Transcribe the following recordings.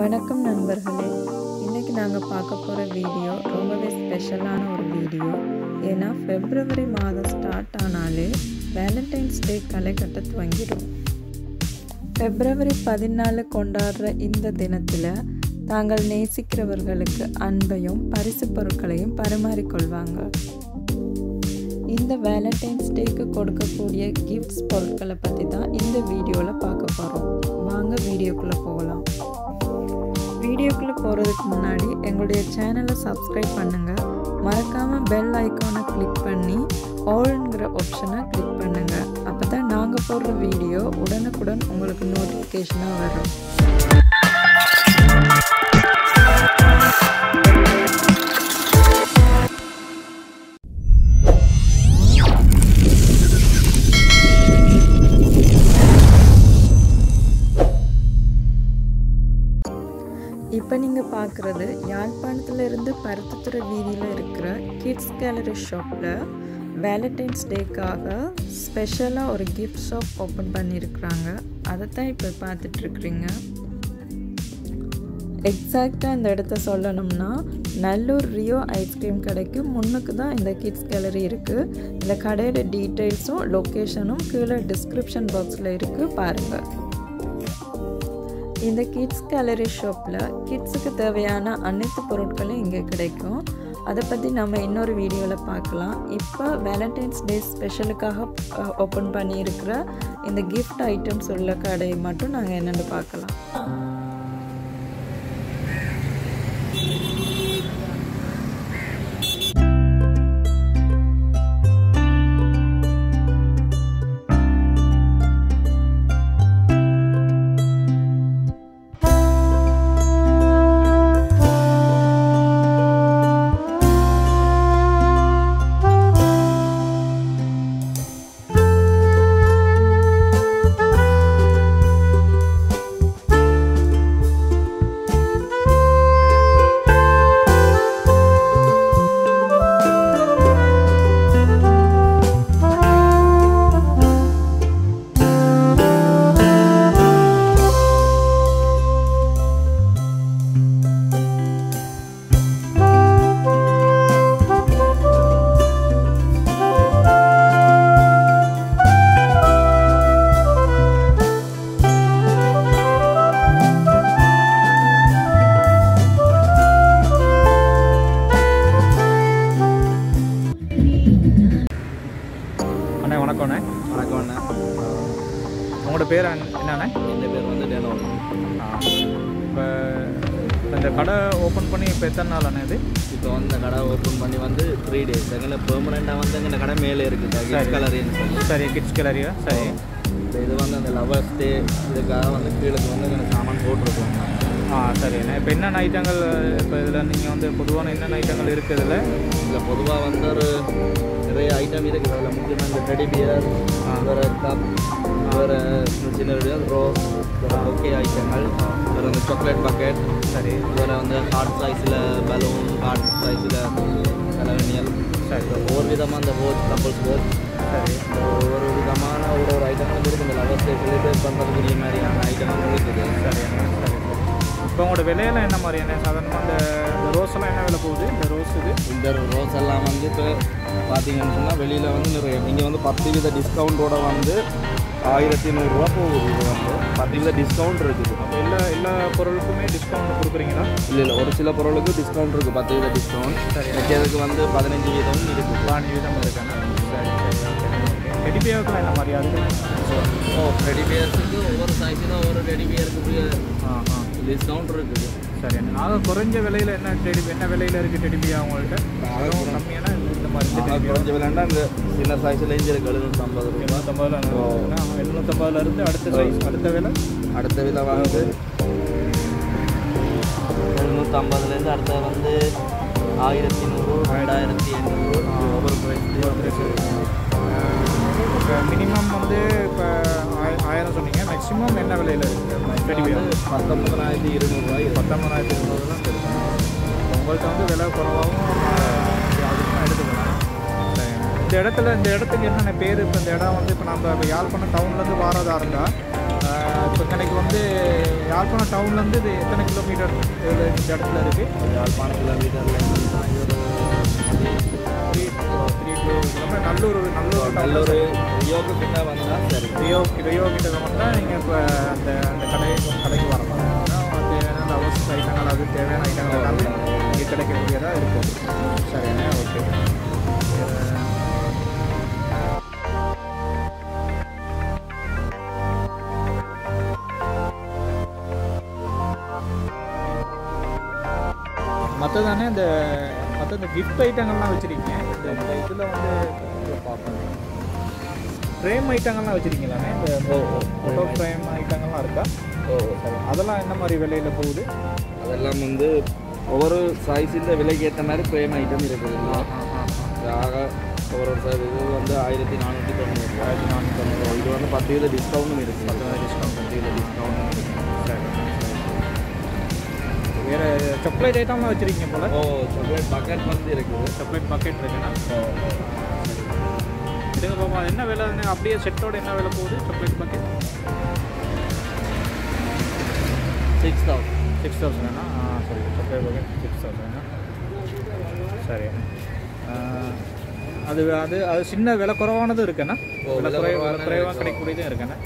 வணக்கம் நண்பர்களே. இன்றைக்கி நாங்கள் பார்க்க போகிற வீடியோ ரொம்பவே ஸ்பெஷலான ஒரு வீடியோ. ஏன்னா ஃபெப்ரவரி மாதம் ஸ்டார்ட் ஆனாலே வேலண்டைன்ஸ் டே களை கட்ட துவங்கிடும். ஃபெப்ரவரி பதினாலு கொண்டாடுற இந்த தினத்தில் தாங்கள் நேசிக்கிறவர்களுக்கு அன்பையும் பரிசு பொருட்களையும் பரிமாறிக்கொள்வாங்க. இந்த வேலண்டைன்ஸ் டேக்கு கொடுக்கக்கூடிய கிஃப்ட்ஸ் பொருட்களை பற்றி தான் இந்த வீடியோவில் பார்க்க போகிறோம் வாங்க வீடியோக்குள்ளே போகலாம். வீடியோக்குள்ளே போகிறதுக்கு முன்னாடி எங்களுடைய சேனலை சப்ஸ்கிரைப் பண்ணுங்கள் மறக்காமல் பெல் ஐக்கானை கிளிக் பண்ணி ஆல்ங்கிற ஆப்ஷனை கிளிக் பண்ணுங்கள் அப்போ தான் நாங்கள் போடுற வீடியோ உடனுக்குடன் உங்களுக்கு நோட்டிஃபிகேஷனாக வரும். இப்போ நீங்கள் பார்க்குறது யாழ்ப்பாணத்துலேருந்து பருத்தித்துறை வீதியில் இருக்கிற கிட்ஸ் கேலரி ஷாப்பில் வேலண்டைன்ஸ் டேக்காக ஸ்பெஷலாக ஒரு கிஃப்ட் ஷாப் ஓப்பன் பண்ணியிருக்கிறாங்க. அதை தான் இப்போ பார்த்துட்ருக்குறீங்க. எக்ஸாக்டாக இந்த இடத்த சொல்லணும்னா நல்லூர் ரியோ ஐஸ்கிரீம் கடைக்கு முன்னுக்கு தான் இந்த கிட்ஸ் கேலரி இருக்குது இந்த கடையோட டீட்டெயில்ஸும் லொக்கேஷனும் கீழே டிஸ்கிரிப்ஷன் பாக்ஸில் இருக்குது பாருங்கள் இந்த கிட்ஸ் கேலரி ஷாப்பில் கிட்ஸுக்கு தேவையான அனைத்து பொருட்களும் இங்கே கிடைக்கும். அதை பற்றி நம்ம இன்னொரு வீடியோவில் பார்க்கலாம். இப்போ வேலண்டைன்ஸ் டே ஸ்பெஷலுக்காக ஓப்பன் பண்ணியிருக்கிற இந்த கிஃப்ட் ஐட்டம்ஸ் உள்ள கடை மட்டும் நாங்கள் என்னென்னு பார்க்கலாம். பேர் வந்து டெனோ இப்போ இந்த கடை ஓப்பன் பண்ணி இப்போ எத்தனை நாள் அண்ணே இது? இப்போ வந்து இந்த கடை ஓப்பன் பண்ணி வந்து த்ரீ டேஸ் எங்களை பெர்மனெண்ட்டாக வந்து எங்கள் கடை மேலே இருக்குது. கிட்ஸ் கலரின்னு சொல்லி. சரி கிட்ஸ் கேலரியா சரி. இப்போ இது வந்து அந்த லவர்ஸ் டே இதுக்காக வந்து கீழே வந்து எங்களுக்கு சாமான் போட்டிருக்கோம். ஆ சரி அண்ணே. இப்போ என்னென்ன ஐட்டங்கள் இப்போ இதில் நீங்கள் வந்து பொதுவான என்னென்ன ஐட்டங்கள் இருக்குது இதில்? இதில் பொதுவாக வந்து ஒரு நிறைய ஐட்டம் இருக்குது. அதில் முக்கியமாக இந்த டெடி பியர். வேறு கப் வேறு சின்ன ரோஸ் ஓகே ஐட்டங்கள். வேறு வந்து சாக்லேட் பக்கெட் சரி. வேறு வந்து ஹார்ட் சைஸில் பலூன் ஹார்ட் சைஸில் கலவெனியல் சரி. ஒவ்வொரு விதமாக அந்த ரோஸ் கப்பல்ஸ் ரோஸ் சரி. ஒவ்வொரு விதமான ஒரு ஒரு ஐட்டங்களும் இருக்குது இந்த லவர்ஸ் டே செலிப்ரேட் பண்ணுறதுக்குரிய மாதிரியான ஐட்டங்களும் இருக்குது. சரி. சரி. இப்போ உங்களோட விலையெல்லாம் என்ன மாதிரி? என்ன சாதாரணமாக இந்த இந்த ரோஸ் எல்லாம் என்ன விலை போகுது? இந்த ரோஸ் இது? இந்த ரோஸ் எல்லாம் வந்து இப்போ பார்த்தீங்கன்னு சொன்னால் வெளியில் வந்து நிறைய நீங்கள் வந்து பத்து வித டிஸ்கவுண்ட்டோட வந்து ஆயிரத்தி நூறுரூவா போகுது இது வந்து. வித டிஸ்கவுண்ட் இருக்குது எல்லா எல்லா பொருளுக்குமே டிஸ்கவுண்ட் கொடுக்குறீங்களா? இல்லை இல்லை. ஒரு சில பொருளுக்கு டிஸ்கவுண்ட் இருக்குது பத்து வித டிஸ்கவுண்ட் சரி. வைக்கிறதுக்கு வந்து பதினஞ்சு வீதம் இருக்குது பாணி விதம் இருக்காங்க சரி ரெடிபியாவுக்குலாம் என்ன மாதிரி அது ஓ ரெடி பேர்ஸுக்கு ஒவ்வொரு சைஸில் ஒவ்வொரு ரெடி பேருக்கு ஆ ஆ. டிஸ்கவுண்ட் இருக்குது சரி ஆக குறைஞ்ச விலையில் என்ன டெடி என்ன விலையில் இருக்குது டெடிபியா அவங்கள்ட்ட அதுவும் கம்மியான குறைஞ்ச விலைண்டா இந்த சின்ன சைஸில் இருக்குது எழுநூற்றம்பது ரூபா எழுநூற்றம்பதுல எழுநூற்றம்பதுல இருந்து அடுத்த சைஸ் அடுத்த விலை? அடுத்த விலை வந்து எழுநூற்றம்பதுலேருந்து அடுத்த வந்து ஆயிரத்தி நூறு ரெண்டாயிரத்தி எண்ணூறு. ஒவ்வொரு இப்போ மினிமம் வந்து இப்போ ஆய- ஆயிரம் சொன்னீங்க. மேக்ஸிமம் என்ன விலையில் இருக்குது பத்தொன்பதாயிரத்தி இருநூறுவாய் பத்தொம்பதாயிரத்தி இருநூறுலாம் உங்கள்கிட்ட வந்து விலை குறவாகவும் இடத்துல இந்த இடத்துக்கு என்னென்ன பேர்? இப்போ இந்த இடம் வந்து இப்போ நம்ம இப்போ யாழ்ப்பாணம் டவுன்லேருந்து வாரதா இருந்தால் இப்போ கணக்கு வந்து யாழ்ப்பாணம் டவுன்லேருந்து இது எத்தனை கிலோமீட்டர் இந்த இடத்துல இருக்குது யாழ்ப்பாண கிலோமீட்டரில் நல்லூர் நல்லூர் நல்ல ஒரு யோக கிட்ட வந்தால் சரி. ரியோ ரியோ கிட்ட வந்தால் மற்ற இந்த கிஃப்ட் ஐட்டங்கள்லாம் வச்சுருக்கீங்க? இந்த இதில் வந்து பார்ப்போம். ஃப்ரேம் ஐட்டங்கள்லாம் வச்சுருக்கீங்களாண்ணே? இந்த ஃபோட்டோ ஃப்ரேம் ஐட்டங்கள்லாம் இருக்கா? ஓ அதெல்லாம் என்ன மாதிரி விலையில் போகுது? அதெல்லாம் வந்து ஒவ்வொரு சைஸில் விலைக்கு ஏற்ற மாதிரி ஃப்ரேம் ஐட்டம் இருக்குது. ஆக ஒவ்வொரு சைஸ் இது வந்து ஆயிரத்தி நானூற்றி தொண்ணூறு ஆயிரத்தி நானூற்றி தொண்ணூறு இது வந்து பத்து வித டிஸ்கவுண்ட்டும் இருக்குது பத்து டிஸ்கவுண்ட் பத்து வித டிஸ்கவுண்ட் சரி சரி வேறு சாக்லேட் ஐட்டம்லாம் வச்சுருக்கீங்க போல். ஓ சாக்லேட் பக்கெட் வந்து இருக்குது. சாக்லேட் பக்கெட் இருக்குண்ணா இதுங்க பாப்பா என்ன விலை அப்படியே செட்டோட என்ன விலை போகுது chocolate bucket six thousand six தௌசண்ட்னா ஆ சரி சாக்லேட் பக்கெட் சிக்ஸ் தௌசண்ட்னா சரி. அது அது அது சின்ன விலை குறைவானதும் இருக்குண்ணா விலை குறைவாக இருக்கும். கிடைக்கக்கூடியதும் இருக்குண்ணா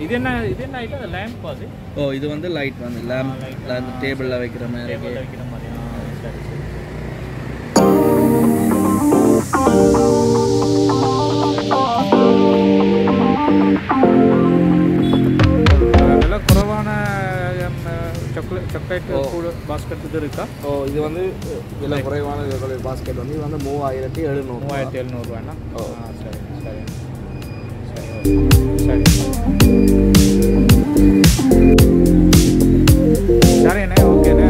இது என்ன இது என்ன ஐட்டம் அது லேம்ப் அது? ஓ இது வந்து லைட் வந்து லேம்ப் அந்த டேபிளில் வைக்கிற மாதிரி டேபிளில் வைக்கிற மாதிரி. சரி சரி. விலை குறைவான சாக்லேட் சாக்லேட் பாஸ்கெட் இது இருக்கா? ஓ இது வந்து விலை குறைவான பாஸ்கெட் வந்து இது வந்து மூவாயிரத்தி எழுநூறு மூவாயிரத்தி எழுநூறுவாண்ணா ஓ. ஆ சரி சரி சரி ஓகே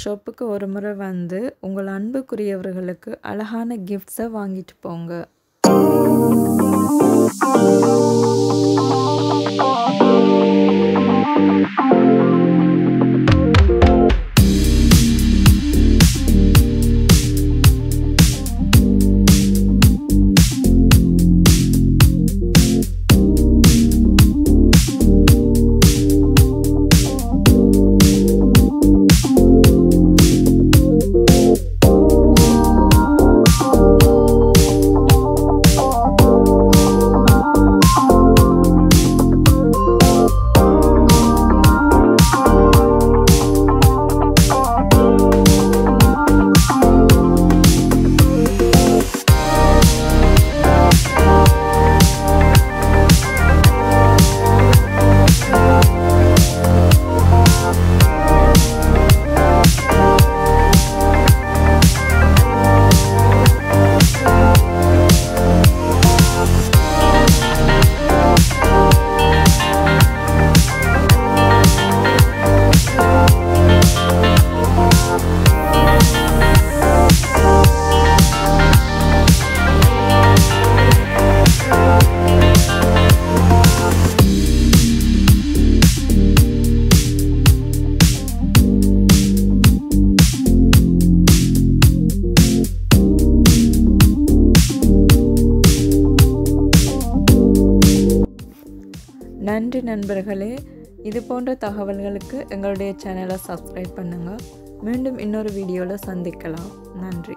ஷாப்புக்கு ஒரு முறை வந்து உங்கள் அன்புக்குரியவர்களுக்கு அழகான கிஃப்ட்ஸை வாங்கிட்டு போங்க நண்பர்களே இது போன்ற தகவல்களுக்கு எங்களுடைய சேனலை சப்ஸ்கிரைப் பண்ணுங்கள் மீண்டும் இன்னொரு வீடியோவில் சந்திக்கலாம். நன்றி.